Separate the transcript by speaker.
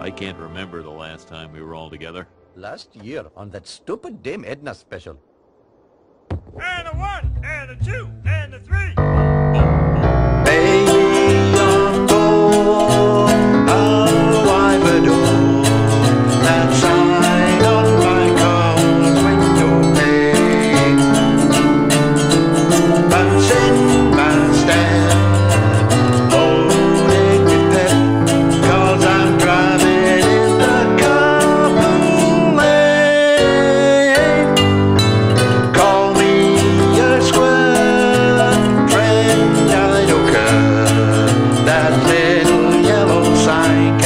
Speaker 1: I can't remember the last time we were all together.
Speaker 2: Last year on that stupid Dame Edna special.
Speaker 3: And a one, and a two, and a three. Send mind.